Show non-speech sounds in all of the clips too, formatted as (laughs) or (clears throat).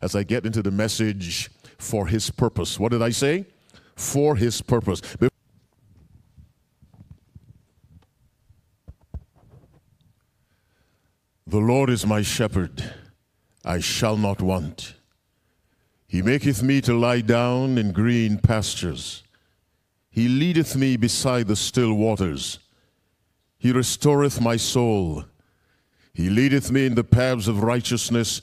as I get into the message for his purpose. What did I say? For his purpose. The Lord is my shepherd, I shall not want. He maketh me to lie down in green pastures. He leadeth me beside the still waters. He restoreth my soul. He leadeth me in the paths of righteousness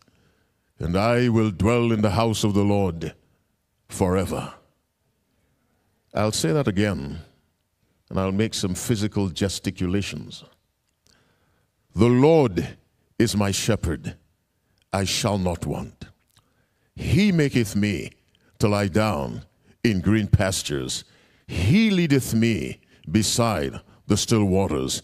and I will dwell in the house of the Lord forever. I'll say that again, and I'll make some physical gesticulations. The Lord is my shepherd, I shall not want. He maketh me to lie down in green pastures. He leadeth me beside the still waters.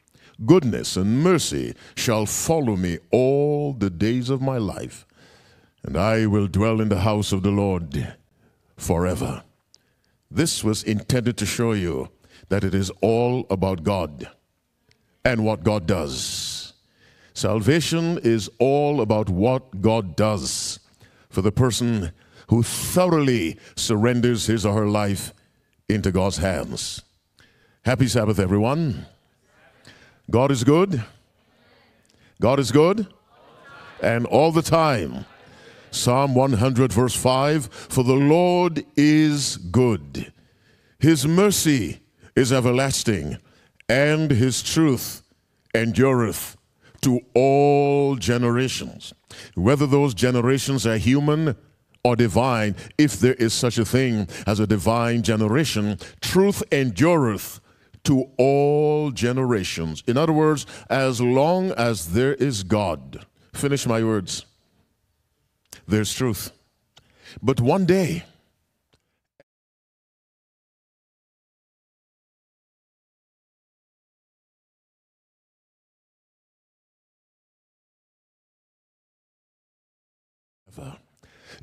goodness and mercy shall follow me all the days of my life, and I will dwell in the house of the Lord forever. This was intended to show you that it is all about God and what God does. Salvation is all about what God does for the person who thoroughly surrenders his or her life into God's hands. Happy Sabbath, everyone. God is good. God is good. And all the time. Psalm 100, verse 5 For the Lord is good, His mercy is everlasting, and His truth endureth to all generations. Whether those generations are human or divine, if there is such a thing as a divine generation, truth endureth to all generations. In other words, as long as there is God, finish my words, there's truth. But one day,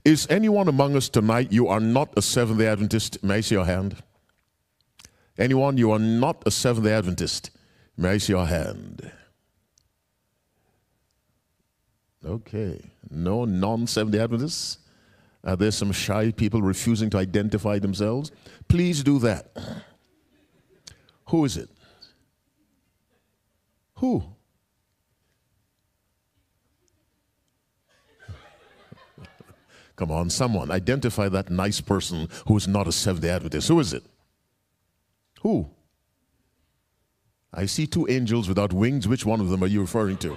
Is anyone among us tonight, you are not a Seventh day Adventist? May I see your hand? Anyone, you are not a Seventh day Adventist. See your hand? Okay. No non Seventh day Adventists? Are there some shy people refusing to identify themselves? Please do that. Who is it? Who? (laughs) Come on, someone. Identify that nice person who's not a Seventh day Adventist. Who is it? Who? I see two angels without wings. Which one of them are you referring to?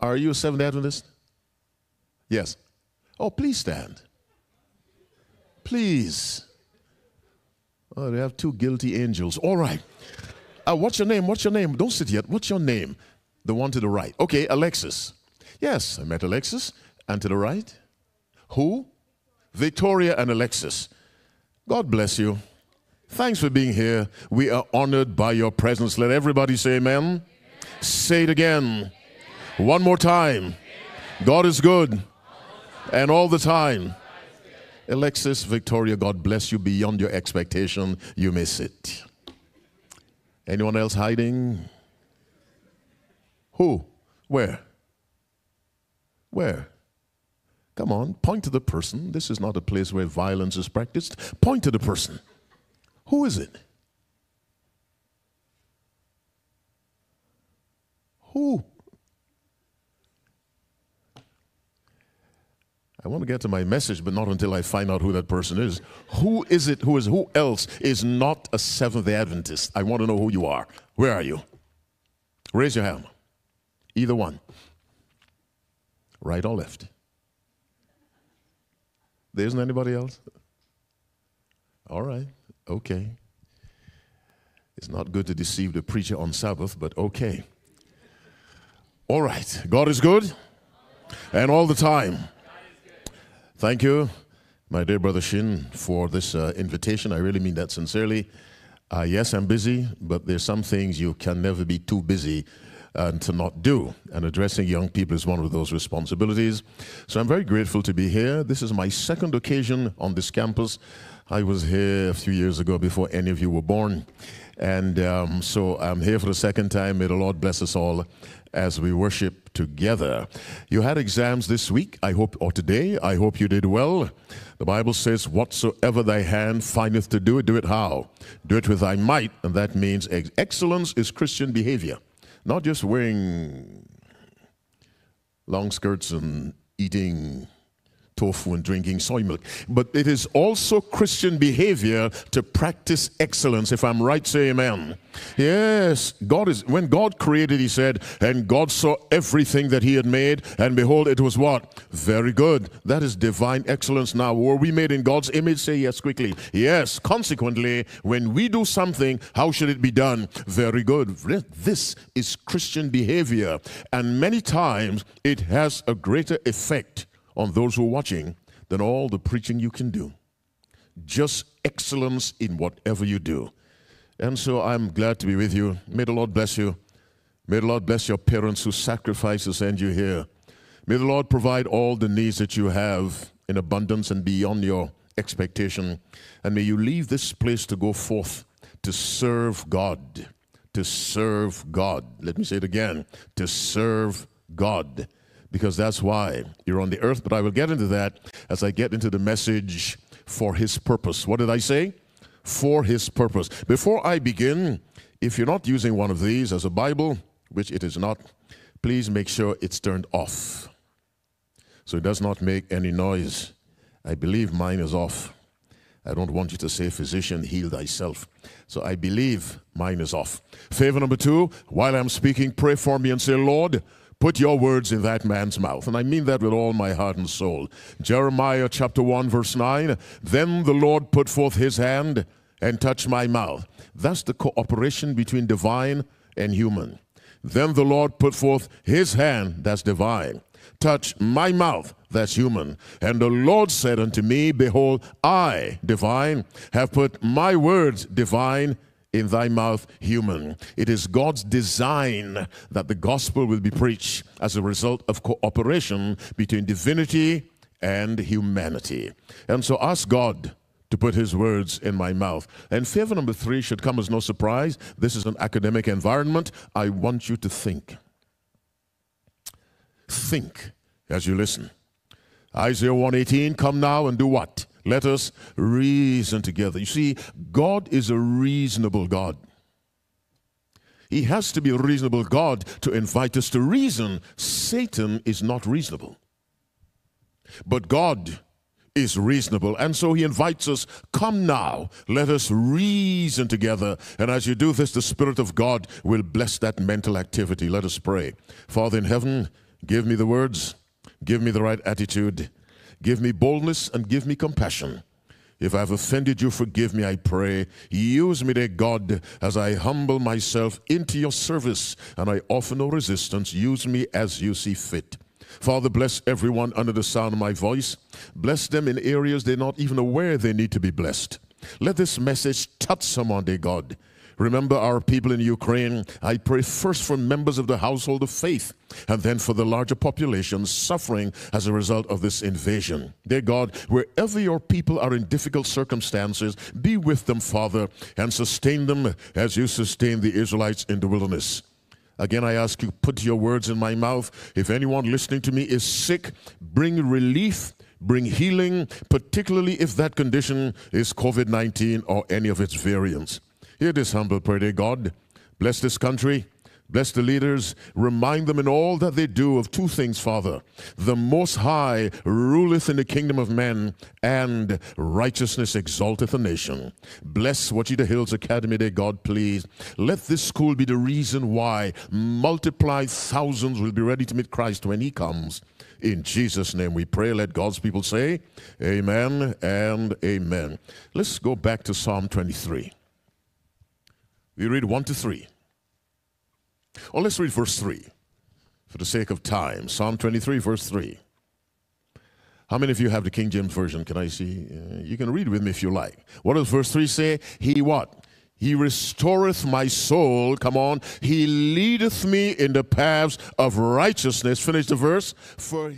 Are you a Seventh Adventist? Yes. Oh, please stand. Please. Oh, they have two guilty angels. All right. Uh, what's your name? What's your name? Don't sit yet. What's your name? The one to the right. Okay, Alexis. Yes, I met Alexis. And to the right? Who? Victoria and Alexis. God bless you. Thanks for being here. We are honored by your presence. Let everybody say amen. amen. Say it again. Amen. One more time. God is good. And all the time. Alexis, Victoria, God bless you beyond your expectation. You miss it. Anyone else hiding? Who? Where? Where? Come on, point to the person. This is not a place where violence is practiced. Point to the person. Who is it? Who? I want to get to my message, but not until I find out who that person is. Who is it? Who is who else is not a Seventh Day Adventist? I want to know who you are. Where are you? Raise your hand. Either one. Right or left? There isn't anybody else? All right. Okay. It's not good to deceive the preacher on Sabbath, but okay. All right. God is good and all the time. Thank you, my dear brother Shin, for this uh, invitation. I really mean that sincerely. Uh, yes, I'm busy, but there's some things you can never be too busy uh, to not do. And addressing young people is one of those responsibilities. So I'm very grateful to be here. This is my second occasion on this campus. I was here a few years ago before any of you were born. And um, so I'm here for the second time. May the Lord bless us all as we worship together. You had exams this week, I hope, or today. I hope you did well. The Bible says, Whatsoever thy hand findeth to do it, do it how? Do it with thy might. And that means excellence is Christian behavior, not just wearing long skirts and eating tofu and drinking soy milk. But it is also Christian behavior to practice excellence. If I'm right, say amen. Yes, God is, when God created, He said, and God saw everything that He had made, and behold, it was what? Very good. That is divine excellence. Now, were we made in God's image? Say yes quickly. Yes. Consequently, when we do something, how should it be done? Very good. This is Christian behavior. And many times it has a greater effect on those who are watching than all the preaching you can do. Just excellence in whatever you do. And so I'm glad to be with you. May the Lord bless you. May the Lord bless your parents who sacrifice to send you here. May the Lord provide all the needs that you have in abundance and beyond your expectation. And may you leave this place to go forth to serve God. To serve God. Let me say it again to serve God because that's why you're on the earth. But I will get into that as I get into the message for his purpose. What did I say? For his purpose. Before I begin, if you're not using one of these as a Bible, which it is not, please make sure it's turned off so it does not make any noise. I believe mine is off. I don't want you to say, Physician, heal thyself. So I believe mine is off. Favor number two, while I'm speaking, pray for me and say, Lord, Put your words in that man's mouth. And I mean that with all my heart and soul. Jeremiah chapter 1, verse 9 Then the Lord put forth his hand and touched my mouth. That's the cooperation between divine and human. Then the Lord put forth his hand, that's divine, touch my mouth, that's human. And the Lord said unto me, Behold, I, divine, have put my words, divine, in thy mouth human. It is God's design that the gospel will be preached as a result of cooperation between divinity and humanity. And so ask God to put his words in my mouth. And favor number three should come as no surprise. This is an academic environment. I want you to think. Think as you listen. Isaiah 118, come now and do what? Let us reason together. You see, God is a reasonable God. He has to be a reasonable God to invite us to reason. Satan is not reasonable. But God is reasonable. And so he invites us, come now, let us reason together. And as you do this, the Spirit of God will bless that mental activity. Let us pray. Father in heaven, give me the words, give me the right attitude Give me boldness and give me compassion. If I've offended you, forgive me, I pray. Use me, dear God, as I humble myself into your service and I offer no resistance. Use me as you see fit. Father, bless everyone under the sound of my voice. Bless them in areas they're not even aware they need to be blessed. Let this message touch someone, dear God. Remember our people in Ukraine. I pray first for members of the household of faith and then for the larger population suffering as a result of this invasion. Dear God, wherever your people are in difficult circumstances, be with them, Father, and sustain them as you sustained the Israelites in the wilderness. Again, I ask you, put your words in my mouth. If anyone listening to me is sick, bring relief, bring healing, particularly if that condition is COVID 19 or any of its variants. Hear this humble prayer, dear God. Bless this country. Bless the leaders. Remind them in all that they do of two things, Father. The Most High ruleth in the kingdom of men, and righteousness exalteth a nation. Bless Ouachita Hills Academy Day, God, please. Let this school be the reason why multiplied thousands will be ready to meet Christ when he comes. In Jesus' name we pray. Let God's people say, Amen and Amen. Let's go back to Psalm 23. We read 1 to 3. Or let's read verse 3 for the sake of time. Psalm 23, verse 3. How many of you have the King James Version? Can I see? Uh, you can read with me if you like. What does verse 3 say? He what? He restoreth my soul. Come on. He leadeth me in the paths of righteousness. Finish the verse. For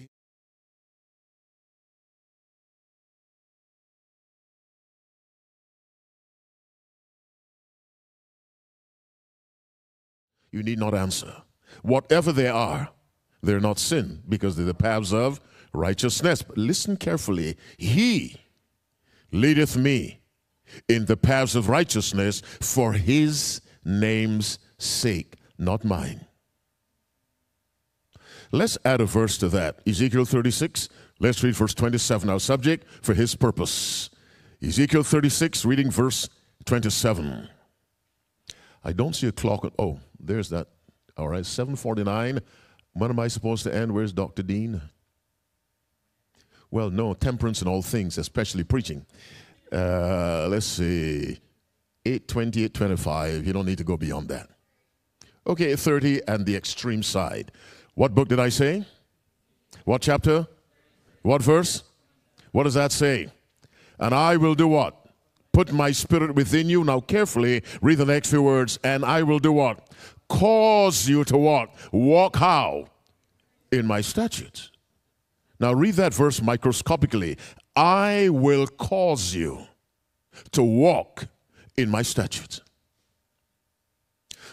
you need not answer. Whatever they are, they're not sin because they're the paths of righteousness. But listen carefully. He leadeth me in the paths of righteousness for his name's sake, not mine. Let's add a verse to that. Ezekiel 36, let's read verse 27. Our subject for his purpose. Ezekiel 36, reading verse 27. I don't see a clock. Oh, there's that. All right, 749. When am I supposed to end? Where's Dr. Dean? Well, no, temperance in all things, especially preaching. Uh, let's see. 820, 825. You don't need to go beyond that. Okay, 30 and the extreme side. What book did I say? What chapter? What verse? What does that say? And I will do what? Put my spirit within you. Now, carefully read the next few words. And I will do what? cause you to walk. Walk how? In my statutes. Now read that verse microscopically. I will cause you to walk in my statutes.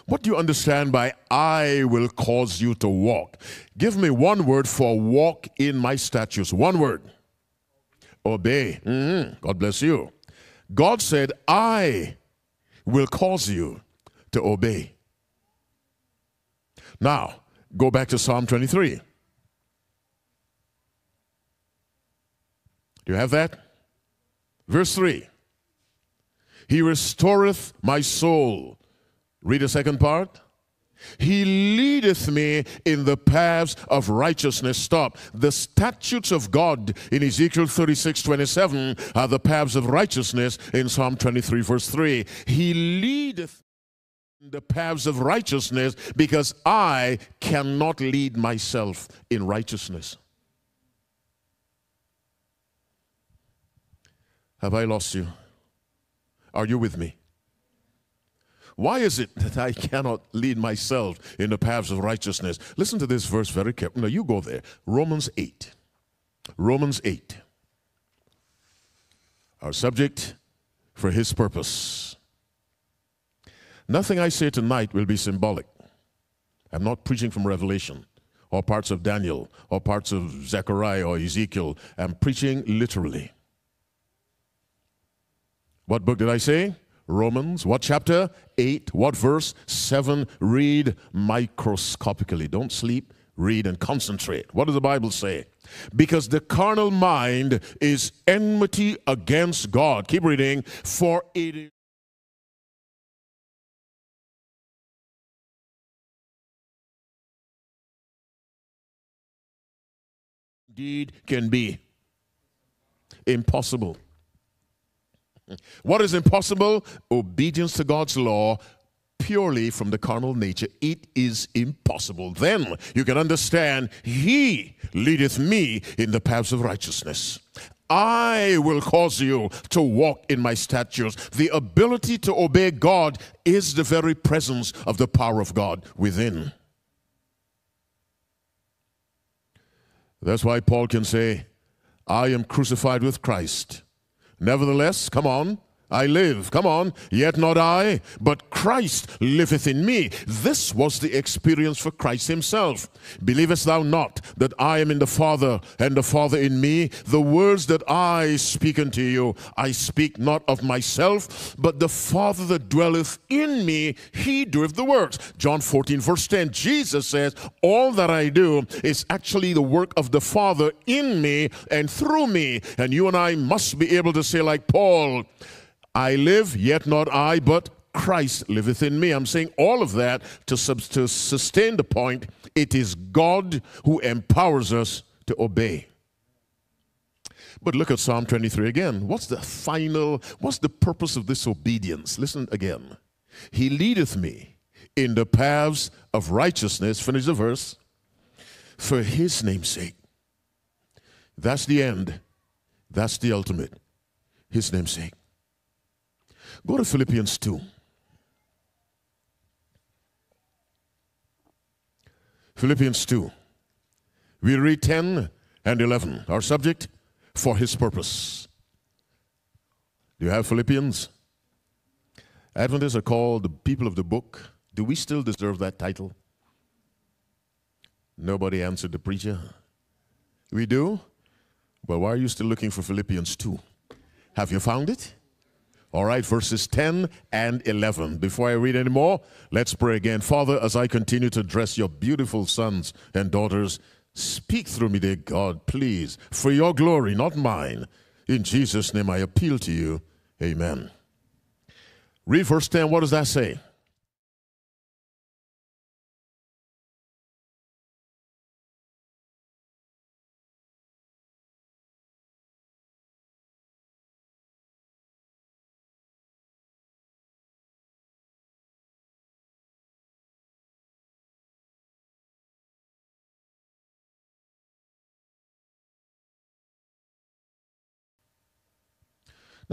What do you understand by I will cause you to walk? Give me one word for walk in my statutes. One word. Obey. Mm-hmm. God bless you. God said, I will cause you to obey. Now, go back to Psalm 23. Do you have that? Verse 3 He restoreth my soul. Read the second part. He leadeth me in the paths of righteousness. Stop. The statutes of God in Ezekiel 36 27 are the paths of righteousness in Psalm 23, verse 3. He leadeth in the paths of righteousness because I cannot lead myself in righteousness. Have I lost you? Are you with me? Why is it that I cannot lead myself in the paths of righteousness? Listen to this verse very carefully. No, you go there. Romans 8. Romans 8. Our subject for his purpose. Nothing I say tonight will be symbolic. I'm not preaching from Revelation or parts of Daniel or parts of Zechariah or Ezekiel. I'm preaching literally. What book did I say? Romans. What chapter? 8. What verse? 7. Read microscopically. Don't sleep. Read and concentrate. What does the Bible say? Because the carnal mind is enmity against God. Keep reading. For it is. indeed can be impossible. What is impossible? Obedience to God's law purely from the carnal nature. It is impossible. Then you can understand He leadeth me in the paths of righteousness. I will cause you to walk in my statutes. The ability to obey God is the very presence of the power of God within. That's why Paul can say, I am crucified with Christ. Nevertheless, come on, I live. Come on. Yet not I, but Christ liveth in me. This was the experience for Christ himself. Believest thou not that I am in the Father and the Father in me? The words that I speak unto you, I speak not of myself, but the Father that dwelleth in me, he doeth the works. John 14, verse 10, Jesus says, All that I do is actually the work of the Father in me and through me. And you and I must be able to say, like Paul, I live, yet not I, but Christ liveth in me. I'm saying all of that to, to sustain the point. It is God who empowers us to obey. But look at Psalm 23 again. What's the final, what's the purpose of this obedience? Listen again. He leadeth me in the paths of righteousness. Finish the verse. For his name's sake. That's the end. That's the ultimate. His name's sake. Go to Philippians 2. Philippians 2. We read 10 and 11. Our subject, for his purpose. Do you have Philippians? Adventists are called the people of the book. Do we still deserve that title? Nobody answered the preacher. We do? But why are you still looking for Philippians 2? Have you found it? All right, verses 10 and 11. Before I read any more, let's pray again. Father, as I continue to address your beautiful sons and daughters, speak through me, dear God, please, for your glory, not mine. In Jesus' name I appeal to you. Amen. Read verse 10. What does that say?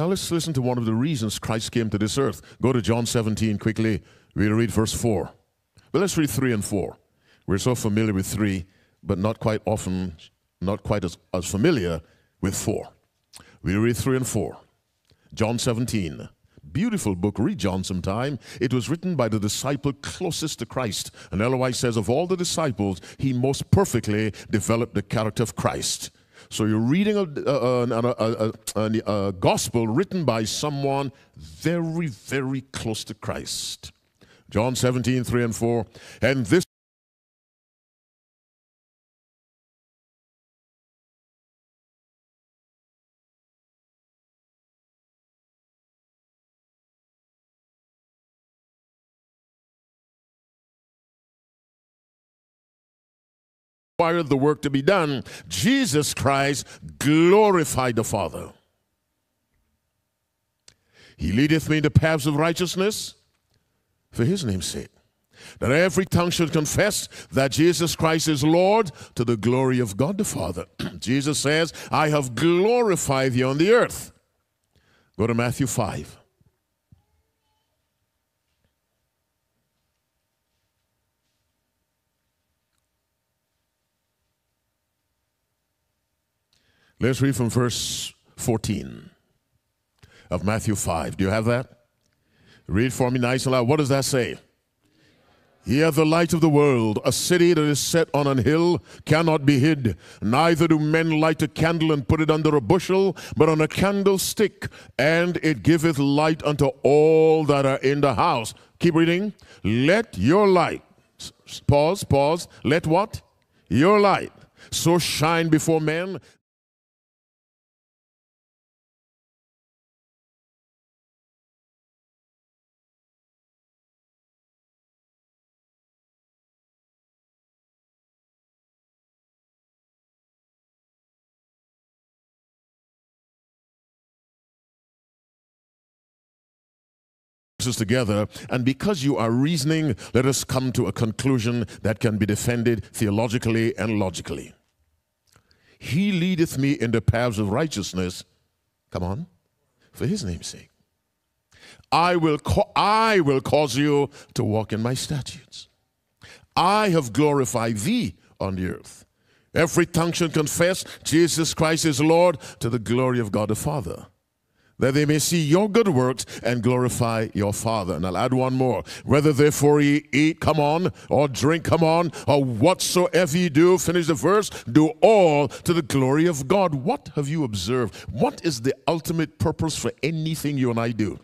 Now let's listen to one of the reasons Christ came to this earth. Go to John 17 quickly. We'll read verse 4. But let's read 3 and 4. We're so familiar with 3, but not quite often, not quite as, as familiar with 4. We'll read 3 and 4. John 17. Beautiful book. Read John sometime. It was written by the disciple closest to Christ. And L.O.I. says, of all the disciples, he most perfectly developed the character of Christ. So you're reading a, a, a, a, gospel written by someone very, very close to Christ. John 17, 3 and 4. And this the work to be done, Jesus Christ glorified the Father. He leadeth me in the paths of righteousness for his name's sake. That every tongue should confess that Jesus Christ is Lord to the glory of God the Father. (clears throat) Jesus says, I have glorified thee on the earth. Go to Matthew 5. Let's read from verse 14 of Matthew 5. Do you have that? Read for me nice and loud. What does that say? Ye are the light of the world. A city that is set on an hill cannot be hid. Neither do men light a candle and put it under a bushel, but on a candlestick, and it giveth light unto all that are in the house. Keep reading. Let your light, pause, pause. Let what? Your light so shine before men together. And because you are reasoning, let us come to a conclusion that can be defended theologically and logically. He leadeth me in the paths of righteousness. Come on, for his name's sake. I will, I will cause you to walk in my statutes. I have glorified thee on the earth. Every tongue shall confess Jesus Christ is Lord to the glory of God the Father. That they may see your good works and glorify your Father. And I'll add one more. Whether therefore ye eat, come on, or drink, come on, or whatsoever ye do, finish the verse, do all to the glory of God. What have you observed? What is the ultimate purpose for anything you and I do?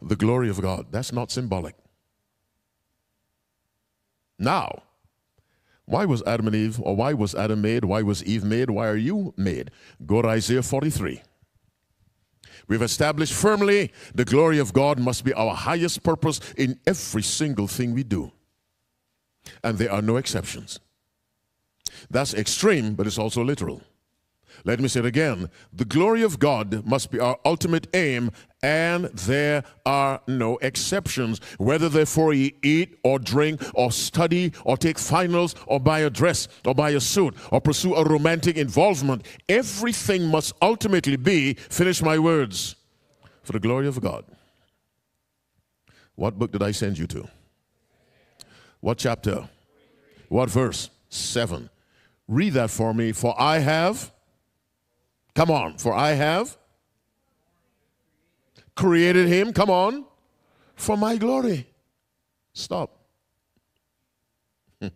The glory of God. That's not symbolic. Now, why was Adam and Eve, or why was Adam made? Why was Eve made? Why are you made? Go to Isaiah 43. We've established firmly the glory of God must be our highest purpose in every single thing we do. And there are no exceptions. That's extreme, but it's also literal. Let me say it again. The glory of God must be our ultimate aim, and there are no exceptions. Whether therefore you eat or drink or study or take finals or buy a dress or buy a suit or pursue a romantic involvement, everything must ultimately be, finish my words, for the glory of God. What book did I send you to? What chapter? What verse? Seven. Read that for me. For I have Come on, for I have created him, come on, for my glory. Stop. (laughs)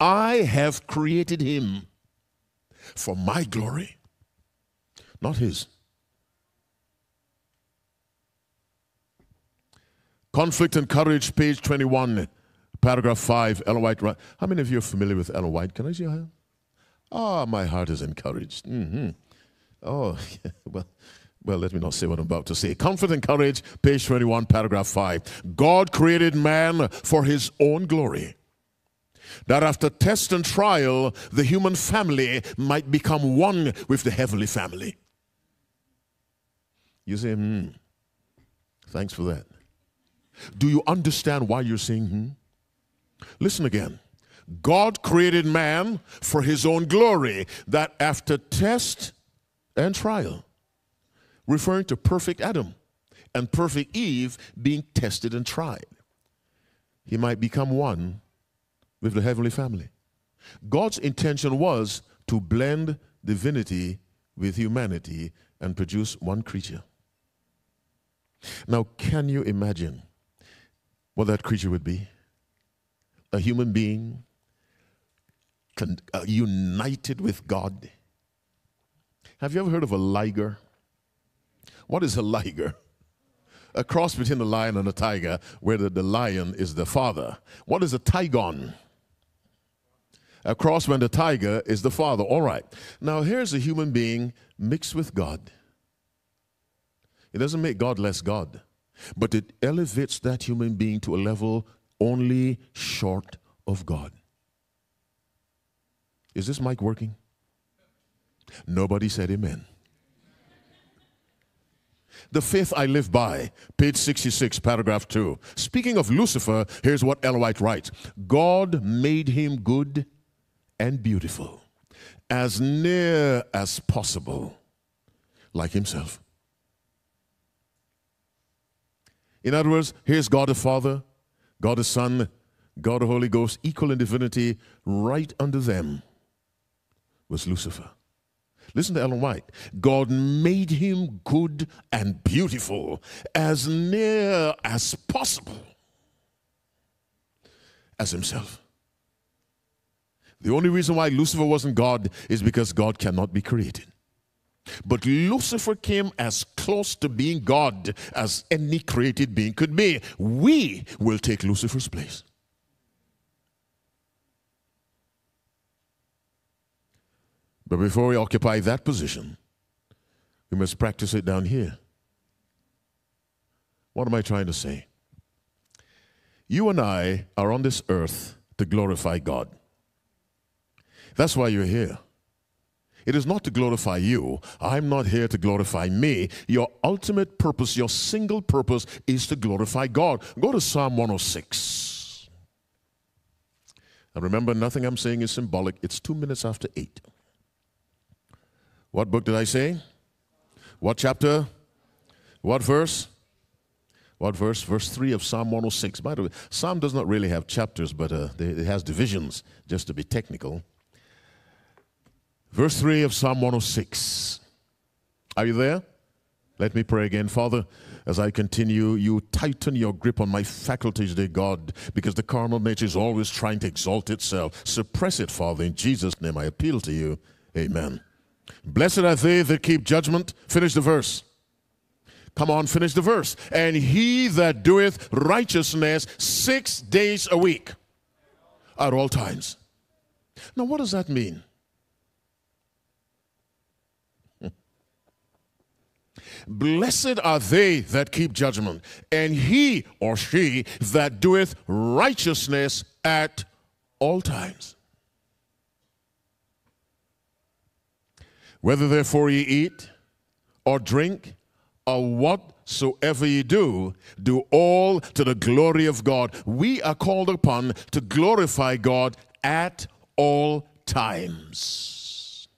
I have created him for my glory, not his. Conflict and Courage, page 21, paragraph 5, Ellen White. How many of you are familiar with Ellen White? Can I see your hand? Ah, my heart is encouraged. Mm-hmm. Oh, (laughs) well, well, let me not say what I'm about to say. Conflict and Courage, page 21, paragraph 5. God created man for his own glory. That after test and trial, the human family might become one with the heavenly family. You say, hmm, thanks for that. Do you understand why you're saying hmm? Listen again. God created man for his own glory, that after test and trial, referring to perfect Adam and perfect Eve being tested and tried. He might become one with the heavenly family. God's intention was to blend divinity with humanity and produce one creature. Now, can you imagine what that creature would be? A human being uh, united with God have you ever heard of a liger? What is a liger? A cross between a lion and a tiger, where the, the lion is the father. What is a tigon? A cross when the tiger is the father. All right. Now here's a human being mixed with God. It doesn't make God less God, but it elevates that human being to a level only short of God. Is this mic working? Nobody said amen. The faith I live by, page 66, paragraph 2. Speaking of Lucifer, here's what Ellen White writes God made him good and beautiful, as near as possible, like himself. In other words, here's God the Father, God the Son, God the Holy Ghost, equal in divinity, right under them was Lucifer. Listen to Ellen White. God made him good and beautiful as near as possible as himself. The only reason why Lucifer wasn't God is because God cannot be created. But Lucifer came as close to being God as any created being could be. We will take Lucifer's place. But before we occupy that position, we must practice it down here. What am I trying to say? You and I are on this earth to glorify God. That's why you're here. It is not to glorify you. I'm not here to glorify me. Your ultimate purpose, your single purpose, is to glorify God. Go to Psalm 106. And remember, nothing I'm saying is symbolic. It's two minutes after eight. What book did I say? What chapter? What verse? What verse? Verse 3 of Psalm 106. By the way, Psalm does not really have chapters, but uh, it has divisions, just to be technical. Verse 3 of Psalm 106. Are you there? Let me pray again. Father, as I continue, you tighten your grip on my faculties, dear God, because the carnal nature is always trying to exalt itself. Suppress it, Father. In Jesus' name I appeal to you. Amen. Blessed are they that keep judgment. Finish the verse. Come on, finish the verse. And he that doeth righteousness six days a week at all times. Now, what does that mean? (laughs) Blessed are they that keep judgment, and he or she that doeth righteousness at all times. Whether therefore ye eat or drink or whatsoever ye do, do all to the glory of God. We are called upon to glorify God at all times.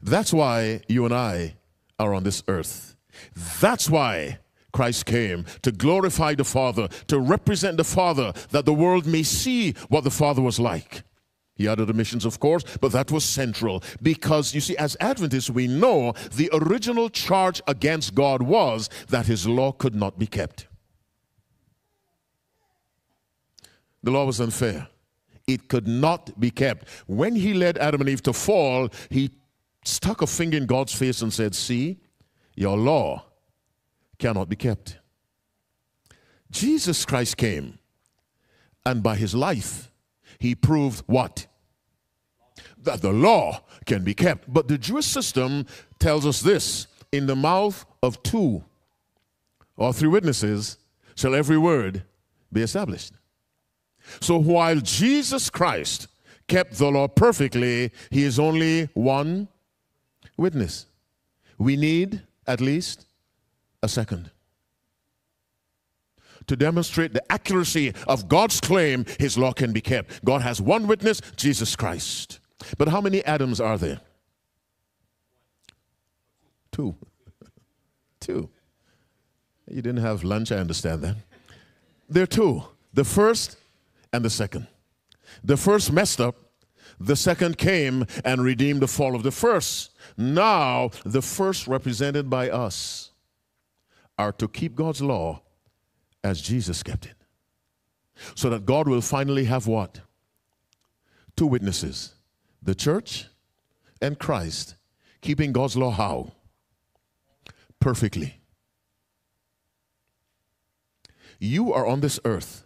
That's why you and I are on this earth. That's why Christ came to glorify the Father, to represent the Father, that the world may see what the Father was like. He had other missions, of course, but that was central because you see, as Adventists, we know the original charge against God was that his law could not be kept. The law was unfair, it could not be kept. When he led Adam and Eve to fall, he stuck a finger in God's face and said, See, your law cannot be kept. Jesus Christ came, and by his life, he proved what? That the law can be kept. But the Jewish system tells us this in the mouth of two or three witnesses shall every word be established. So while Jesus Christ kept the law perfectly, he is only one witness. We need at least a second to demonstrate the accuracy of God's claim his law can be kept. God has one witness, Jesus Christ. But how many Adams are there? Two. (laughs) two. You didn't have lunch, I understand that. There are two the first and the second. The first messed up, the second came and redeemed the fall of the first. Now, the first represented by us are to keep God's law as Jesus kept it. So that God will finally have what? Two witnesses the church and Christ, keeping God's law how? Perfectly. You are on this earth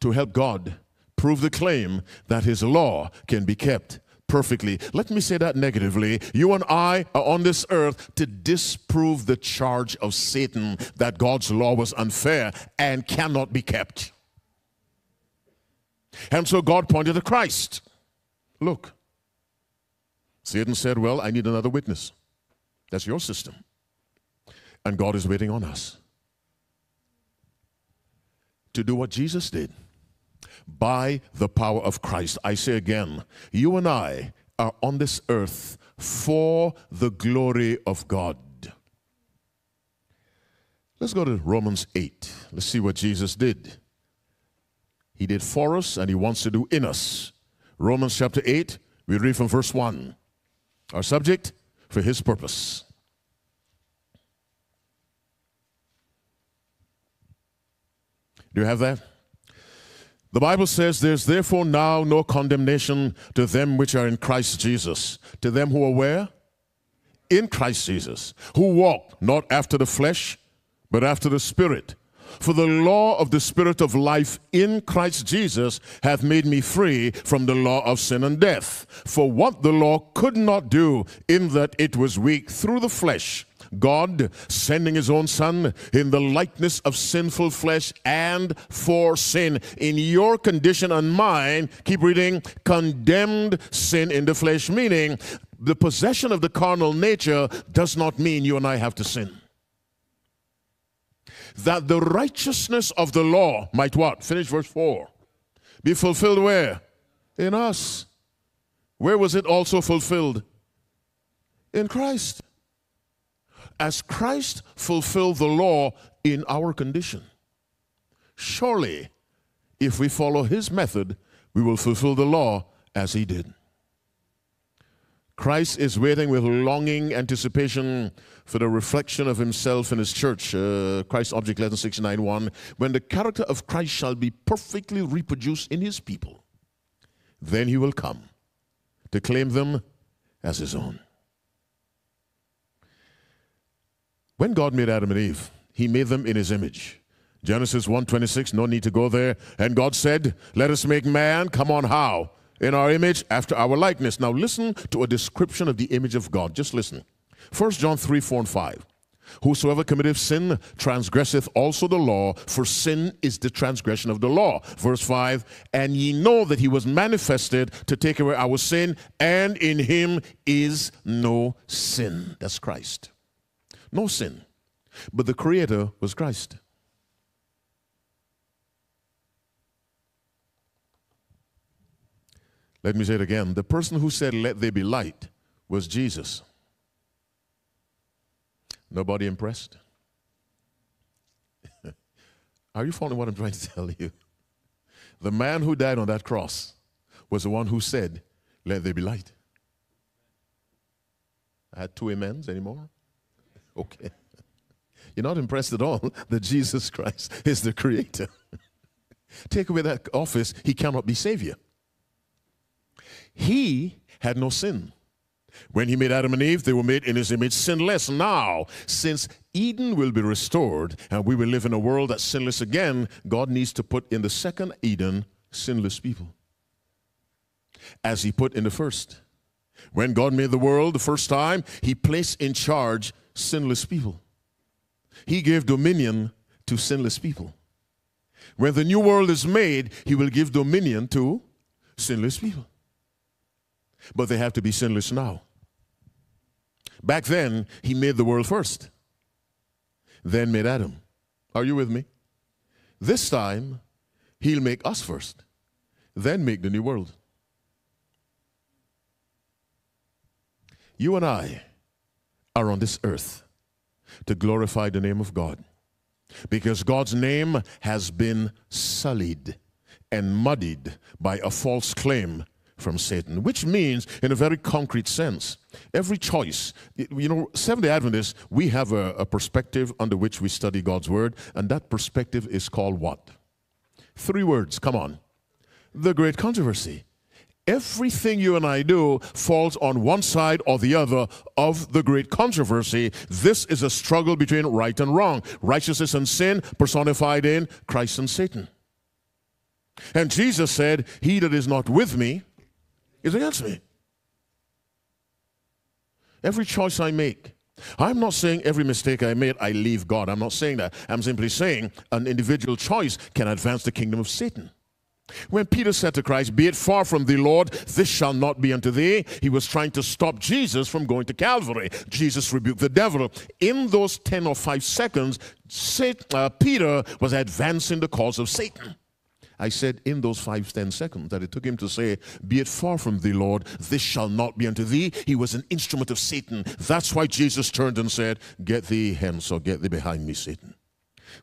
to help God prove the claim that his law can be kept perfectly. Let me say that negatively. You and I are on this earth to disprove the charge of Satan that God's law was unfair and cannot be kept. And so God pointed to Christ. Look, Satan said, Well, I need another witness. That's your system. And God is waiting on us to do what Jesus did by the power of Christ. I say again, you and I are on this earth for the glory of God. Let's go to Romans 8. Let's see what Jesus did. He did for us and he wants to do in us. Romans chapter 8, we read from verse 1. Our subject, for his purpose. Do you have that? The Bible says, There's therefore now no condemnation to them which are in Christ Jesus, to them who are where? In Christ Jesus, who walk not after the flesh, but after the Spirit. For the law of the Spirit of life in Christ Jesus hath made me free from the law of sin and death. For what the law could not do, in that it was weak through the flesh, God sending his own son in the likeness of sinful flesh and for sin. In your condition and mine, keep reading, condemned sin in the flesh, meaning the possession of the carnal nature does not mean you and I have to sin. That the righteousness of the law might what? Finish verse 4. Be fulfilled where? In us. Where was it also fulfilled? In Christ as Christ fulfilled the law in our condition. Surely, if we follow his method, we will fulfill the law as he did. Christ is waiting with longing anticipation for the reflection of himself in his church. Uh, Christ Object Lesson 691. When the character of Christ shall be perfectly reproduced in his people, then he will come to claim them as his own. When God made Adam and Eve, he made them in his image. Genesis 1:26, no need to go there. And God said, "Let us make man come on how? in our image after our likeness. Now listen to a description of the image of God. Just listen. 1 John 3 4 and 5. Whosoever committeth sin transgresseth also the law, for sin is the transgression of the law. Verse 5 And ye know that he was manifested to take away our sin, and in him is no sin. That's Christ. No sin. But the Creator was Christ. Let me say it again. The person who said, Let there be light, was Jesus. Nobody impressed? (laughs) Are you following what I'm trying to tell you? The man who died on that cross was the one who said, Let there be light. I had two amens anymore? Okay. (laughs) You're not impressed at all (laughs) that Jesus Christ is the creator. (laughs) Take away that office, he cannot be savior. He had no sin. When he made Adam and Eve, they were made in his image sinless. Now, since Eden will be restored and we will live in a world that's sinless again, God needs to put in the second Eden sinless people. As he put in the first. When God made the world the first time, he placed in charge sinless people. He gave dominion to sinless people. When the new world is made, he will give dominion to sinless people but they have to be sinless now. Back then, he made the world first, then made Adam. Are you with me? This time, he'll make us first, then make the new world. You and I are on this earth to glorify the name of God because God's name has been sullied and muddied by a false claim from Satan, which means, in a very concrete sense, every choice, you know, Seventh day Adventists, we have a, a perspective under which we study God's Word, and that perspective is called what? Three words, come on. The great controversy. Everything you and I do falls on one side or the other of the great controversy. This is a struggle between right and wrong, righteousness and sin personified in Christ and Satan. And Jesus said, He that is not with me is against me. Every choice I make, I'm not saying every mistake I made, I leave God. I'm not saying that. I'm simply saying an individual choice can advance the kingdom of Satan. When Peter said to Christ, Be it far from thee, Lord, this shall not be unto thee, he was trying to stop Jesus from going to Calvary. Jesus rebuked the devil. In those 10 or 5 seconds, uh, Peter was advancing the cause of Satan. I said in those five, ten seconds that it took him to say, Be it far from thee, Lord, this shall not be unto thee. He was an instrument of Satan. That's why Jesus turned and said, Get thee hence or get thee behind me, Satan.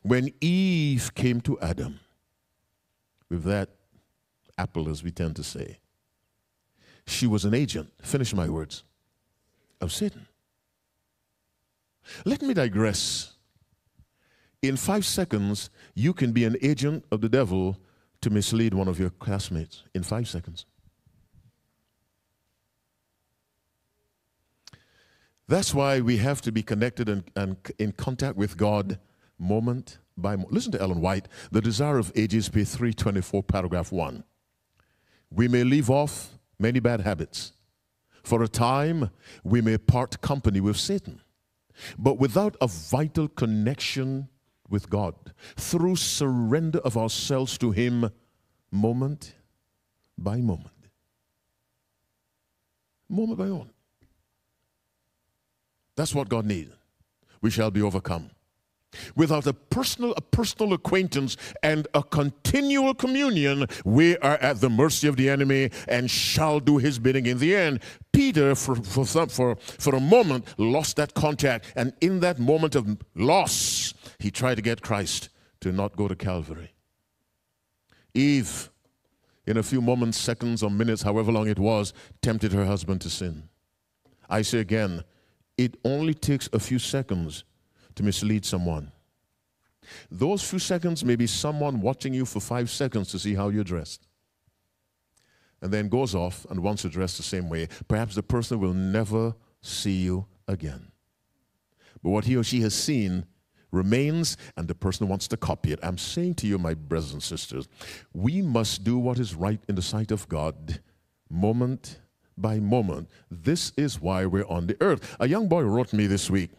When Eve came to Adam with that apple, as we tend to say, she was an agent, finish my words, of Satan. Let me digress. In five seconds, you can be an agent of the devil to mislead one of your classmates in five seconds. That's why we have to be connected and, and in contact with God moment by moment. Listen to Ellen White, The Desire of Ages, page 324, paragraph 1. We may leave off many bad habits. For a time, we may part company with Satan. But without a vital connection with God through surrender of ourselves to Him moment by moment. Moment by moment. That's what God needs. We shall be overcome. Without a personal, a personal acquaintance and a continual communion, we are at the mercy of the enemy and shall do his bidding in the end. Peter, for, for, for, for a moment, lost that contact. And in that moment of loss, he tried to get Christ to not go to Calvary. Eve, in a few moments, seconds, or minutes, however long it was, tempted her husband to sin. I say again, it only takes a few seconds to mislead someone. Those few seconds may be someone watching you for five seconds to see how you're dressed. And then goes off and wants to dress the same way. Perhaps the person will never see you again. But what he or she has seen remains, and the person wants to copy it. I'm saying to you, my brothers and sisters, we must do what is right in the sight of God, moment by moment. This is why we're on the earth. A young boy wrote me this week.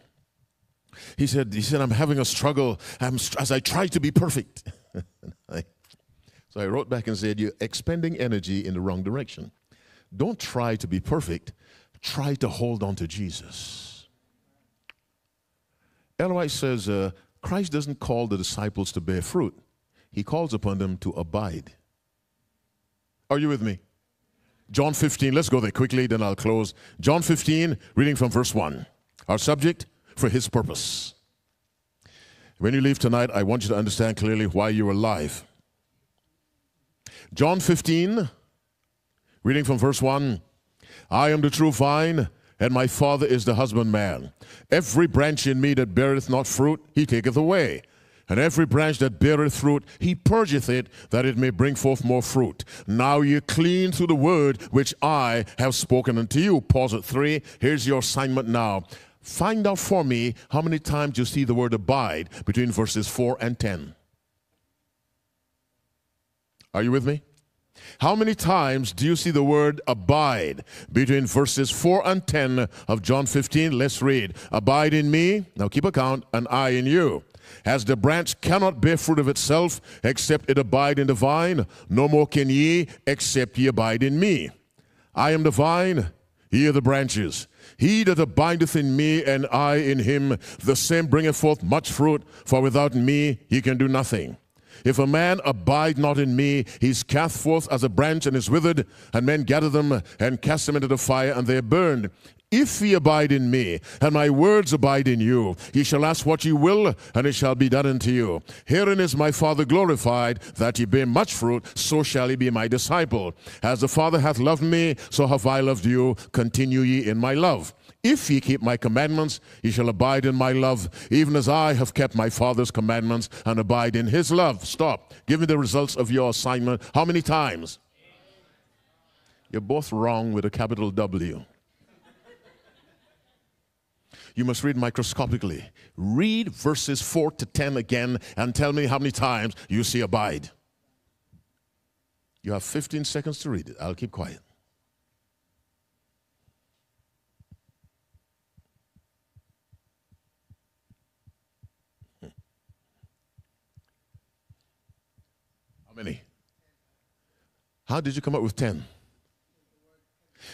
He said, he said I'm having a struggle I'm, as I try to be perfect. (laughs) so I wrote back and said, You're expending energy in the wrong direction. Don't try to be perfect, try to hold on to Jesus. Ellen says uh, Christ doesn't call the disciples to bear fruit, he calls upon them to abide. Are you with me? John 15, let's go there quickly, then I'll close. John 15, reading from verse 1. Our subject, for his purpose. When you leave tonight, I want you to understand clearly why you're alive. John 15, reading from verse 1. I am the true vine, and my Father is the husbandman. Every branch in me that beareth not fruit, he taketh away. And every branch that beareth fruit, he purgeth it, that it may bring forth more fruit. Now ye clean through the word which I have spoken unto you. Pause at three. Here's your assignment now. Find out for me how many times you see the word abide between verses 4 and 10. Are you with me? How many times do you see the word abide between verses 4 and 10 of John 15? Let's read. Abide in me, now keep account, and I in you. As the branch cannot bear fruit of itself except it abide in the vine, no more can ye except ye abide in me. I am the vine, ye are the branches. He that abideth in me and I in him, the same bringeth forth much fruit, for without me he can do nothing. If a man abide not in me, he is cast forth as a branch and is withered, and men gather them and cast them into the fire, and they are burned. If ye abide in me, and my words abide in you, ye shall ask what ye will, and it shall be done unto you. Herein is my Father glorified, that ye bear much fruit, so shall ye be my disciple. As the Father hath loved me, so have I loved you. Continue ye in my love. If ye keep my commandments, ye shall abide in my love, even as I have kept my Father's commandments and abide in his love. Stop. Give me the results of your assignment. How many times? You're both wrong with a capital W. You must read microscopically. Read verses 4 to 10 again and tell me how many times you see abide. You have 15 seconds to read it. I'll keep quiet. Hmm. How many? How did you come up with 10?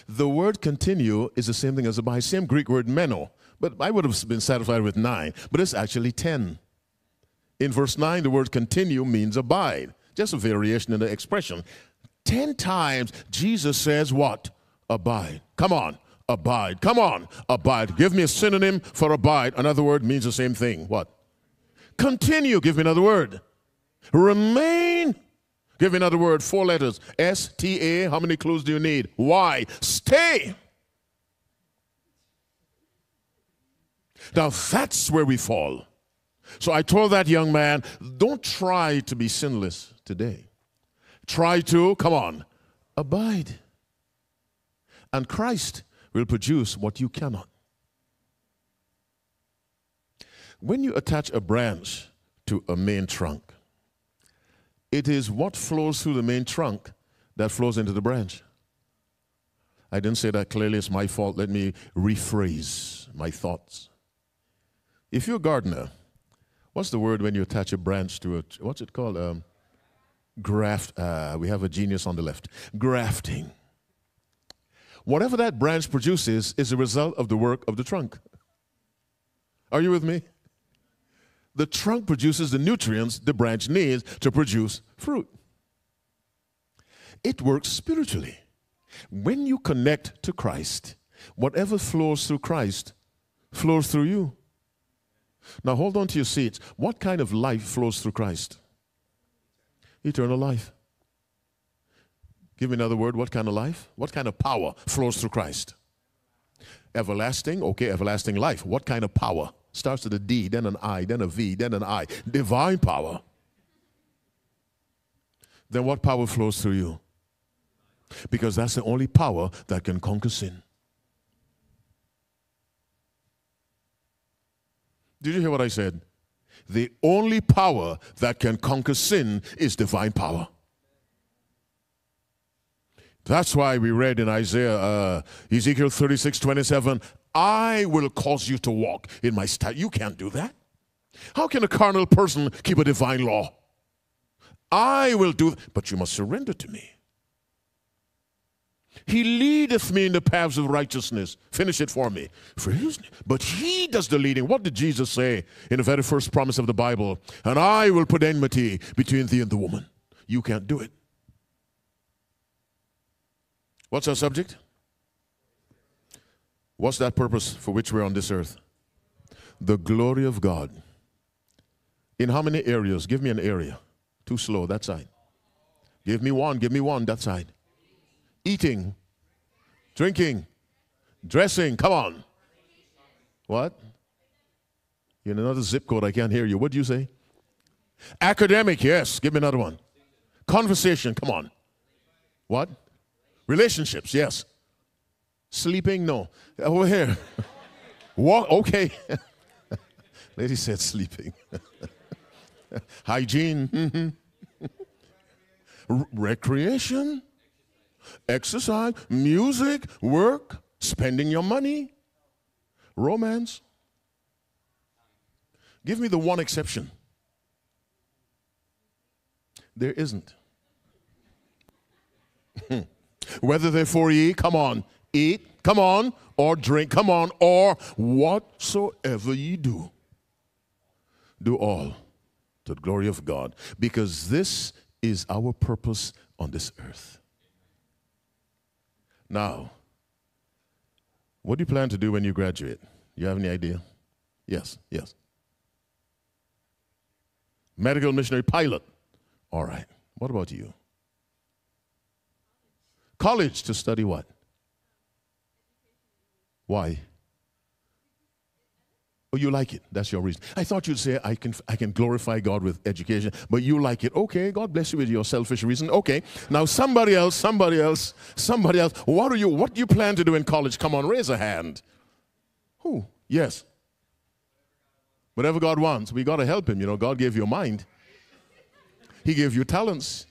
The word continue is the same thing as abide, same Greek word meno, but I would have been satisfied with nine, but it's actually 10. In verse 9, the word continue means abide, just a variation in the expression. 10 times Jesus says what? Abide. Come on, abide. Come on, abide. Give me a synonym for abide. Another word means the same thing. What? Continue. Give me another word. Remain Give me another word, four letters. S T A. How many clues do you need? Why? Stay. Now that's where we fall. So I told that young man, don't try to be sinless today. Try to, come on, abide. And Christ will produce what you cannot. When you attach a branch to a main trunk, it is what flows through the main trunk that flows into the branch. I didn't say that clearly, it's my fault. Let me rephrase my thoughts. If you're a gardener, what's the word when you attach a branch to a, what's it called? Um, graft. Uh, we have a genius on the left. Grafting. Whatever that branch produces is a result of the work of the trunk. Are you with me? the trunk produces the nutrients the branch needs to produce fruit. It works spiritually. When you connect to Christ, whatever flows through Christ flows through you. Now hold on to your seats. What kind of life flows through Christ? Eternal life. Give me another word. What kind of life? What kind of power flows through Christ? Everlasting, okay, everlasting life. What kind of power? Starts with a D, then an I, then a V, then an I. Divine power. Then what power flows through you? Because that's the only power that can conquer sin. Did you hear what I said? The only power that can conquer sin is divine power. That's why we read in Isaiah, uh, Ezekiel 36, 27, I will cause you to walk in my style. You can't do that. How can a carnal person keep a divine law? I will do, but you must surrender to me. He leadeth me in the paths of righteousness. Finish it for me. For his, but he does the leading. What did Jesus say in the very first promise of the Bible? And I will put enmity between thee and the woman. You can't do it. What's our subject? What's that purpose for which we're on this earth? The glory of God. In how many areas? Give me an area. Too slow, that side. Give me one, give me one, that side. Eating, drinking, dressing, come on. What? You're in another zip code, I can't hear you. What do you say? Academic, yes. Give me another one. Conversation, come on. What? Relationships, yes. Sleeping, no. Over here. (laughs) Walk, okay. (laughs) Lady said sleeping. (laughs) Hygiene, mm-hmm. recreation, exercise, music, work, spending your money, romance. Give me the one exception. There isn't. (laughs) Whether therefore ye, come on, eat, come on, or drink, come on, or whatsoever ye do, do all to the glory of God, because this is our purpose on this earth. Now, what do you plan to do when you graduate? You have any idea? Yes, yes. Medical missionary pilot. All right. What about you? College to study what? Why? Oh, you like it. That's your reason. I thought you'd say, I can, I can glorify God with education, but you like it. Okay, God bless you with your selfish reason. Okay. Now, somebody else, somebody else, somebody else. What do you, what do you plan to do in college? Come on, raise a hand. Who? Yes. Whatever God wants. We got to help him. You know, God gave you a mind. He gave you talents.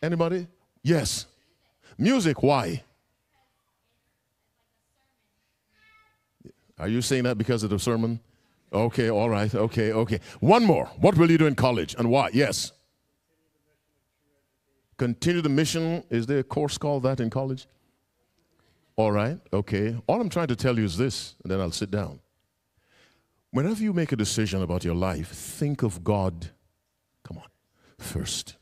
Anybody? Yes. Music, why? Are you saying that because of the sermon? Okay, all right, okay, okay. One more. What will you do in college and why? Yes. Continue the mission. Is there a course called that in college? All right, okay. All I'm trying to tell you is this, and then I'll sit down. Whenever you make a decision about your life, think of God, come on, first.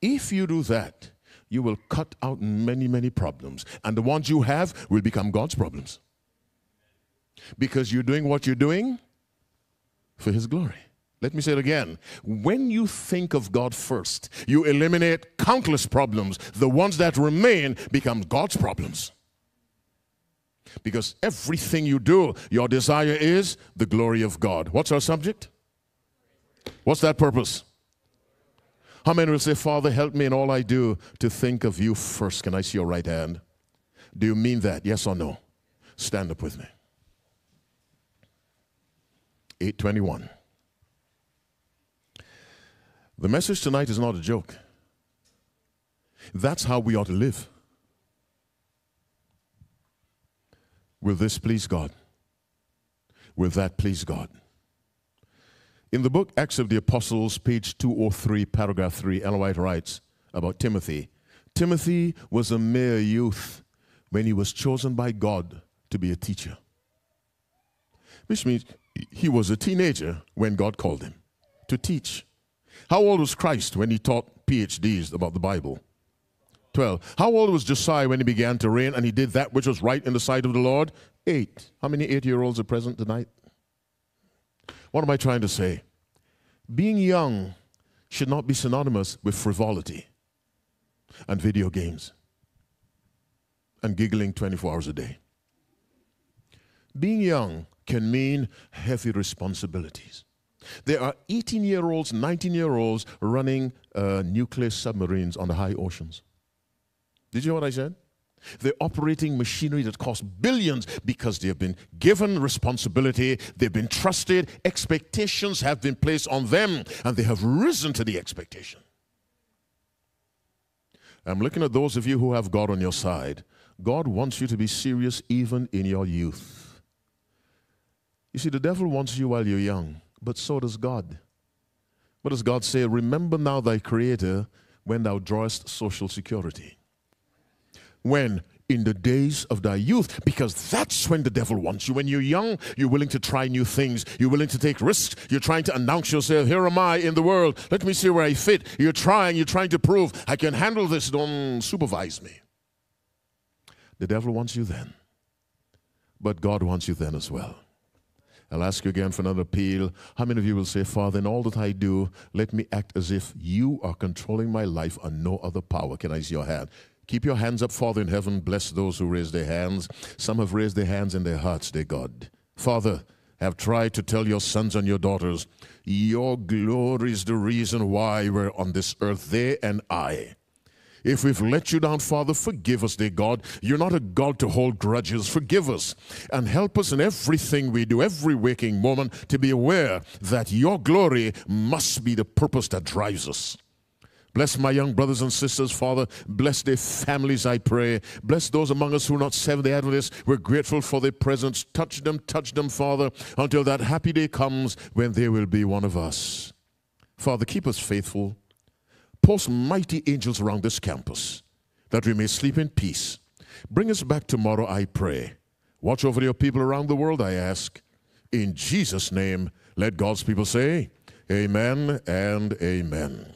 If you do that, you will cut out many, many problems. And the ones you have will become God's problems. Because you're doing what you're doing for His glory. Let me say it again. When you think of God first, you eliminate countless problems. The ones that remain become God's problems. Because everything you do, your desire is the glory of God. What's our subject? What's that purpose? How many will say, Father, help me in all I do to think of you first? Can I see your right hand? Do you mean that? Yes or no? Stand up with me. 821. The message tonight is not a joke. That's how we ought to live. Will this please God? Will that please God? In the book Acts of the Apostles, page 203, paragraph 3, Ellen White writes about Timothy Timothy was a mere youth when he was chosen by God to be a teacher, which means he was a teenager when God called him to teach. How old was Christ when he taught PhDs about the Bible? 12. How old was Josiah when he began to reign and he did that which was right in the sight of the Lord? 8. How many eight year olds are present tonight? What am I trying to say? Being young should not be synonymous with frivolity and video games and giggling 24 hours a day. Being young can mean heavy responsibilities. There are 18 year olds, 19 year olds running uh, nuclear submarines on the high oceans. Did you hear what I said? They're operating machinery that costs billions because they have been given responsibility, they've been trusted, expectations have been placed on them, and they have risen to the expectation. I'm looking at those of you who have God on your side. God wants you to be serious even in your youth. You see, the devil wants you while you're young, but so does God. What does God say? Remember now thy Creator when thou drawest social security. When? In the days of thy youth, because that's when the devil wants you. When you're young, you're willing to try new things. You're willing to take risks. You're trying to announce yourself. Here am I in the world. Let me see where I fit. You're trying. You're trying to prove I can handle this. Don't supervise me. The devil wants you then, but God wants you then as well. I'll ask you again for another appeal. How many of you will say, Father, in all that I do, let me act as if you are controlling my life and no other power? Can I see your hand? Keep your hands up, Father in heaven. Bless those who raise their hands. Some have raised their hands in their hearts, dear God. Father, have tried to tell your sons and your daughters, your glory is the reason why we're on this earth, they and I. If we've let you down, Father, forgive us, dear God. You're not a God to hold grudges. Forgive us and help us in everything we do, every waking moment, to be aware that your glory must be the purpose that drives us. Bless my young brothers and sisters, Father. Bless their families, I pray. Bless those among us who are not Seventh day Adventists. We're grateful for their presence. Touch them, touch them, Father, until that happy day comes when they will be one of us. Father, keep us faithful Post mighty angels around this campus that we may sleep in peace. Bring us back tomorrow, I pray. Watch over your people around the world, I ask. In Jesus' name, let God's people say, Amen and Amen.